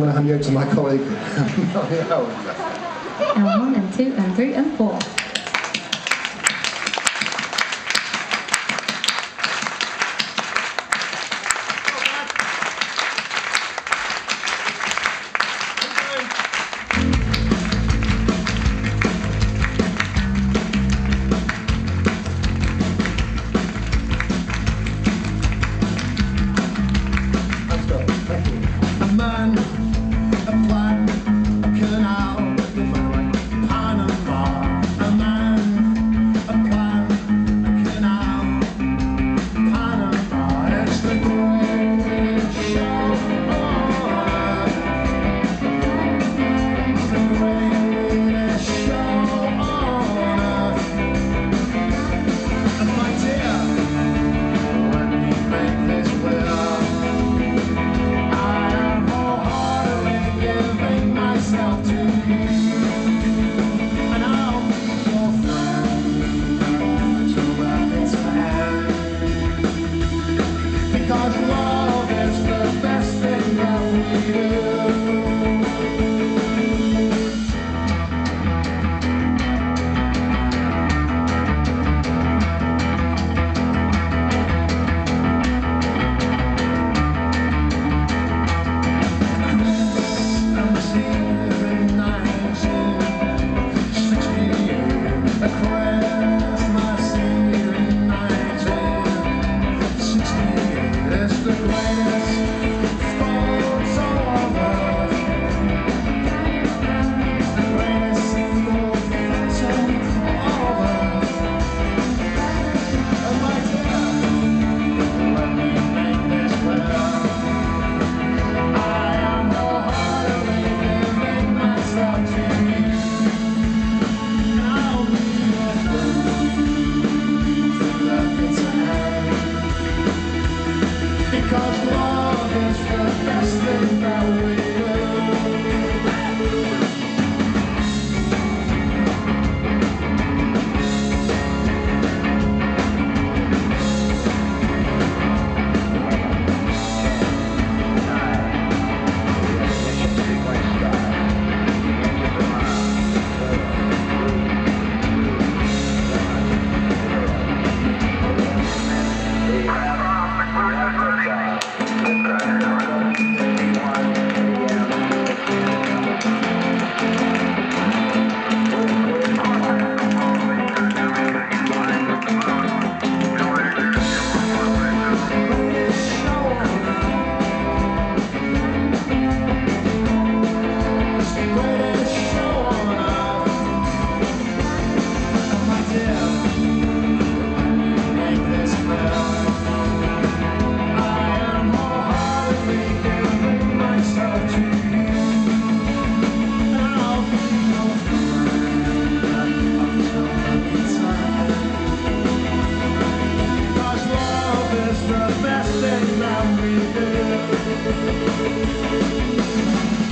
I'm going to hand you over to my colleague, and one and two and three and four. away. Thank you.